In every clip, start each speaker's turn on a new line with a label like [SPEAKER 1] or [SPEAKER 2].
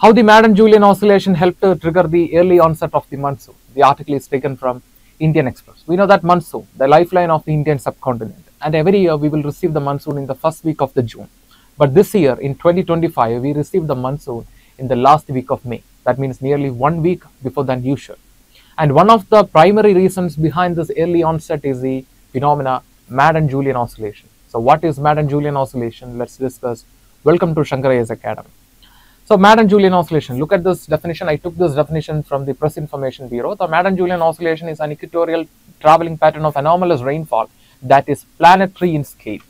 [SPEAKER 1] How the Madden-Julian oscillation helped to trigger the early onset of the monsoon. The article is taken from Indian Express. We know that monsoon, the lifeline of the Indian subcontinent, and every year we will receive the monsoon in the first week of the June. But this year, in 2025, we received the monsoon in the last week of May. That means nearly one week before than usual. And one of the primary reasons behind this early onset is the phenomena Madden-Julian oscillation. So what is Madden-Julian oscillation? Let's discuss. Welcome to Shankar IAS Academy. So Madden-Julian oscillation, look at this definition. I took this definition from the Press Information Bureau. The Madden-Julian oscillation is an equatorial traveling pattern of anomalous rainfall that is planetary in scale.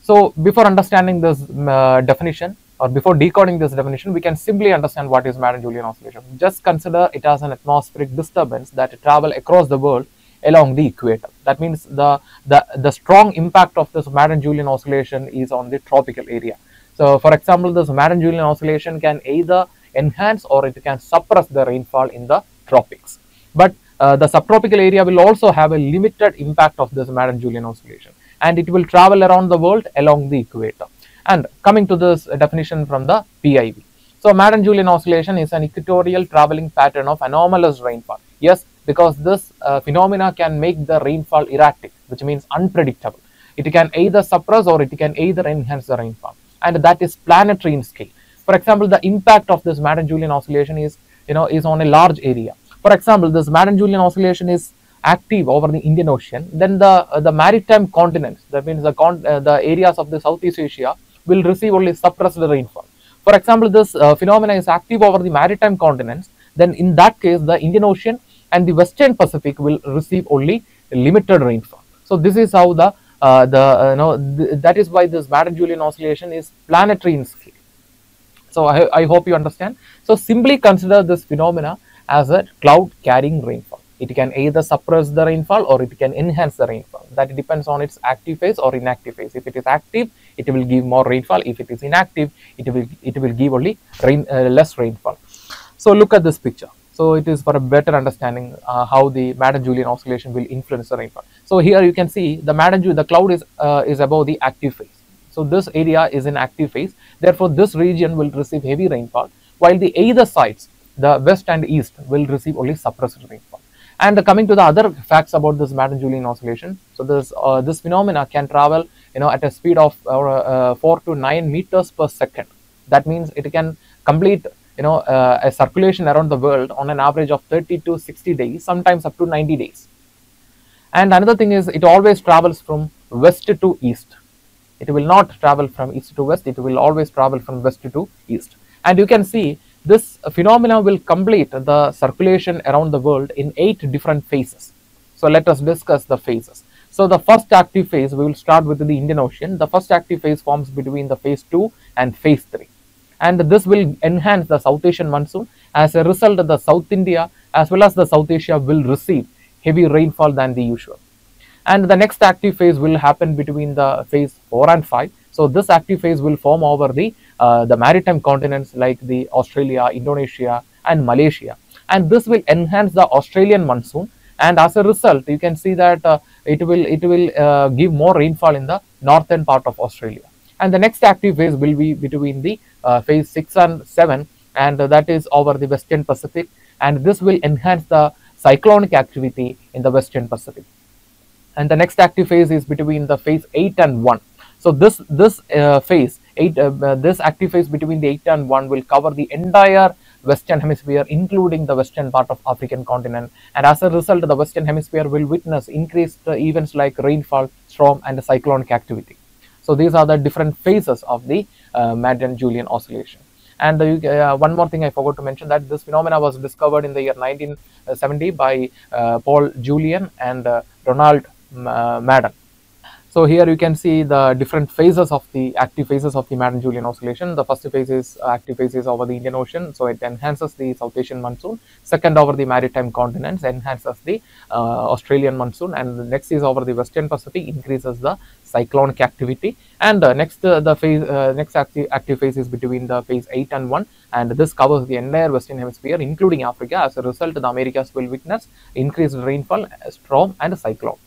[SPEAKER 1] So before understanding this uh, definition or before decoding this definition, we can simply understand what is Madden-Julian oscillation. Just consider it as an atmospheric disturbance that travel across the world along the equator. That means the, the, the strong impact of this Madden-Julian oscillation is on the tropical area. So for example, this Madden-Julian oscillation can either enhance or it can suppress the rainfall in the tropics. But uh, the subtropical area will also have a limited impact of this Madden-Julian oscillation and it will travel around the world along the equator. And coming to this definition from the PIB. So Madden-Julian oscillation is an equatorial traveling pattern of anomalous rainfall. Yes, because this uh, phenomena can make the rainfall erratic, which means unpredictable. It can either suppress or it can either enhance the rainfall and that is planetary in scale. For example, the impact of this Madden-Julian oscillation is, you know, is on a large area. For example, this Madden-Julian oscillation is active over the Indian Ocean, then the uh, the maritime continents, that means the con uh, the areas of the Southeast Asia will receive only suppressed rainfall. For example, this uh, phenomena is active over the maritime continents, then in that case, the Indian Ocean and the Western Pacific will receive only limited rainfall. So this is how the uh, the uh, know th that is why this Madden-Julian oscillation is planetary in scale. So I, I hope you understand. So simply consider this phenomena as a cloud carrying rainfall. It can either suppress the rainfall or it can enhance the rainfall. That depends on its active phase or inactive phase. If it is active, it will give more rainfall. If it is inactive, it will it will give only rain uh, less rainfall. So look at this picture. So it is for a better understanding uh, how the Madden-Julian oscillation will influence the rainfall. So here you can see the Madden the cloud is uh, is above the active phase. So this area is in active phase. Therefore, this region will receive heavy rainfall, while the either sides, the west and east, will receive only suppressed rainfall. And coming to the other facts about this Madden-Julian oscillation, so this uh, this phenomena can travel, you know, at a speed of uh, four to nine meters per second. That means it can complete, you know, uh, a circulation around the world on an average of 30 to 60 days, sometimes up to 90 days. And another thing is, it always travels from west to east. It will not travel from east to west. It will always travel from west to east. And you can see this phenomena will complete the circulation around the world in eight different phases. So let us discuss the phases. So the first active phase, we will start with the Indian Ocean. The first active phase forms between the phase 2 and phase 3. And this will enhance the South Asian monsoon. As a result, the South India as well as the South Asia will receive heavy rainfall than the usual. And the next active phase will happen between the phase 4 and 5. So this active phase will form over the uh, the maritime continents like the Australia, Indonesia and Malaysia. And this will enhance the Australian monsoon and as a result you can see that uh, it will it will uh, give more rainfall in the northern part of Australia. And the next active phase will be between the uh, phase 6 and 7 and that is over the western Pacific and this will enhance the cyclonic activity in the western Pacific. And the next active phase is between the phase 8 and 1. So this this uh, phase eight uh, this active phase between the 8 and 1 will cover the entire western hemisphere including the western part of african continent and as a result the western hemisphere will witness increased uh, events like rainfall storm and cyclonic activity so these are the different phases of the uh, madden julian oscillation. And uh, one more thing i forgot to mention that this phenomena was discovered in the year 1970 by uh, paul julian and uh, ronald madden so here you can see the different phases of the active phases of the Madden-Julian oscillation. The first phase is uh, active phase is over the Indian Ocean, so it enhances the South Asian monsoon. Second over the maritime continents, enhances the uh, Australian monsoon, and the next is over the Western Pacific, increases the cyclonic activity. And uh, next uh, the phase uh, next active active phase is between the phase 8 and 1, and this covers the entire Western Hemisphere, including Africa. As a result, the Americas will witness increased rainfall, storm, and cyclone.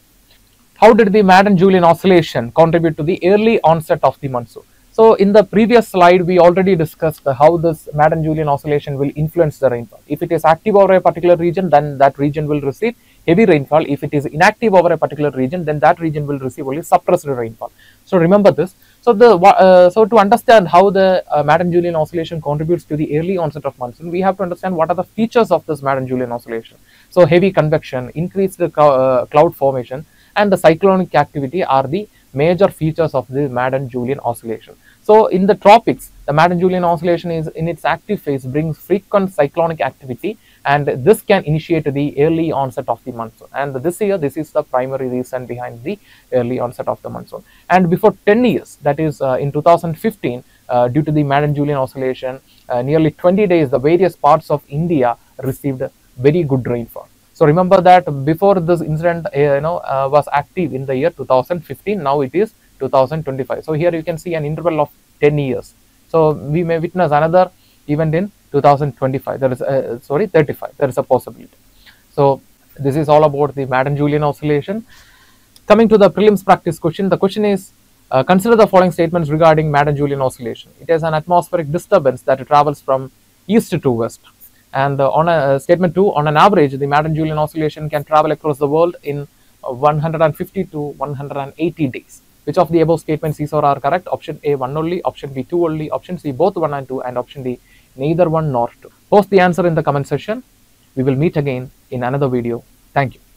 [SPEAKER 1] How did the Madden-Julian oscillation contribute to the early onset of the monsoon? So in the previous slide, we already discussed how this Madden-Julian oscillation will influence the rainfall. If it is active over a particular region, then that region will receive heavy rainfall. If it is inactive over a particular region, then that region will receive only suppressed rainfall. So remember this. So the uh, so to understand how the uh, Madden-Julian oscillation contributes to the early onset of monsoon, we have to understand what are the features of this Madden-Julian oscillation. So heavy convection, increased uh, cloud formation, and the cyclonic activity are the major features of the Madden-Julian oscillation. So in the tropics, the Madden-Julian oscillation is in its active phase brings frequent cyclonic activity and this can initiate the early onset of the monsoon. And this year, this is the primary reason behind the early onset of the monsoon. And before 10 years, that is uh, in 2015, uh, due to the Madden-Julian oscillation, uh, nearly 20 days, the various parts of India received very good rainfall. So remember that before this incident, uh, you know, uh, was active in the year 2015. Now it is 2025. So here you can see an interval of 10 years. So we may witness another event in 2025. There is uh, sorry 35. There is a possibility. So this is all about the Madden-Julian oscillation. Coming to the prelims practice question, the question is uh, consider the following statements regarding Madden-Julian oscillation. It is an atmospheric disturbance that travels from east to west. And uh, on a uh, statement two, on an average, the Madden-Julian oscillation can travel across the world in uh, 150 to 180 days. Which of the above statements is or are correct? Option A, one only. Option B, two only. Option C, both one and two. And option D, neither one nor two. Post the answer in the comment section. We will meet again in another video. Thank you.